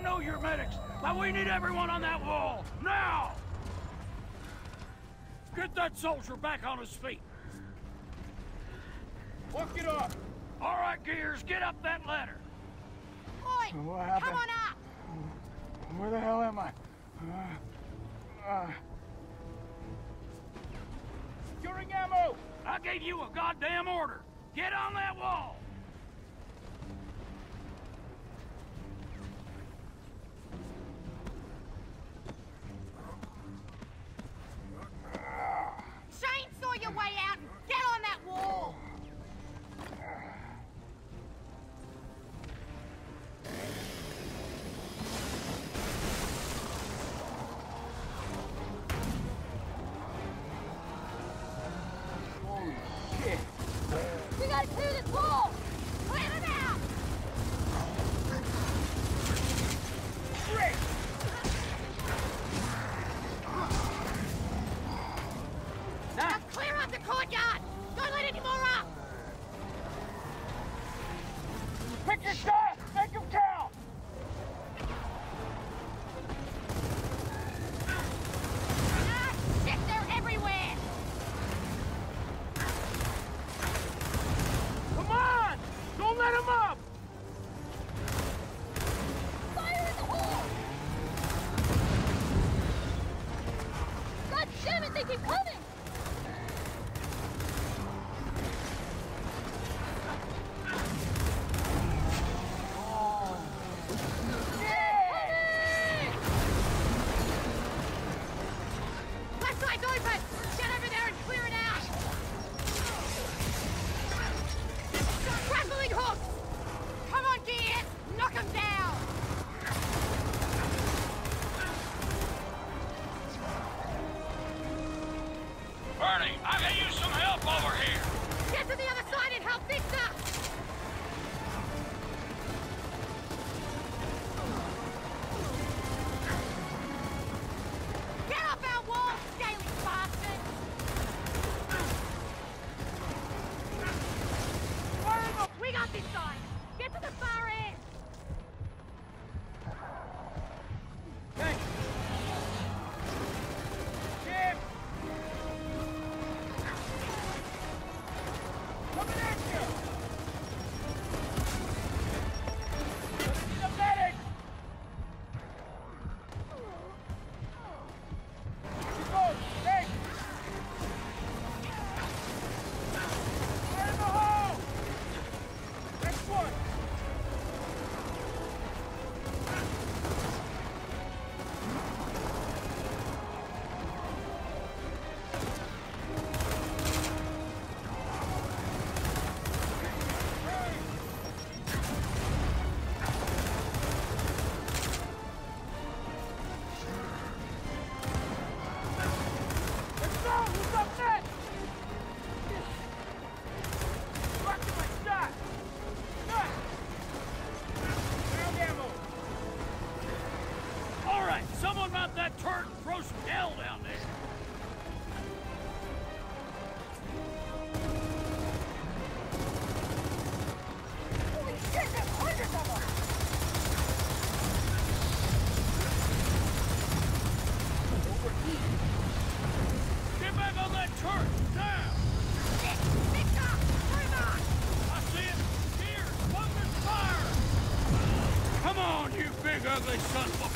I know you're medics, but we need everyone on that wall, now! Get that soldier back on his feet. Walk it up. All right, Gears, get up that ladder. Oi! What happened? Come on up! Where the hell am I? Uh, uh. Securing ammo! I gave you a goddamn order. Get on that wall. Pick your shot! Get to the far end!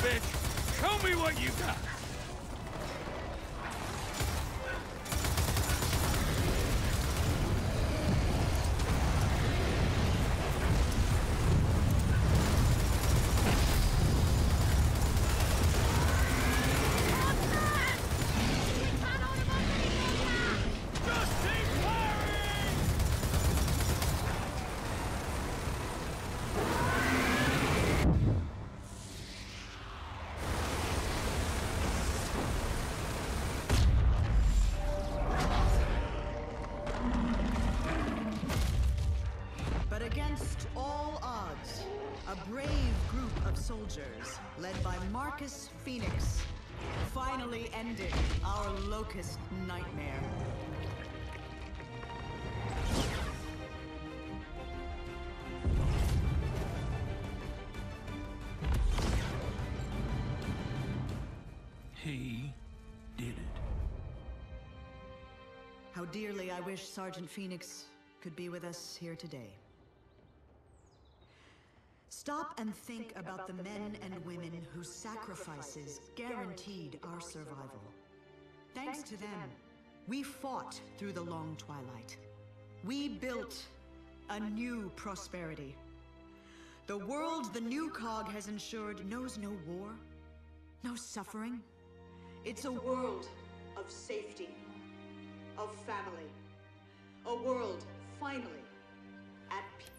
Bitch. Show me what you got. soldiers, led by Marcus Phoenix, finally ended our locust nightmare. He did it. How dearly I wish Sergeant Phoenix could be with us here today. Stop and think about the men and women whose sacrifices guaranteed our survival. Thanks to them, we fought through the long twilight. We built a new prosperity. The world the new cog has ensured knows no war, no suffering. It's a world of safety, of family. A world, finally, at peace.